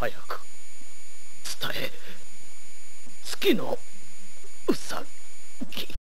早く。伝え。月のうさぎ。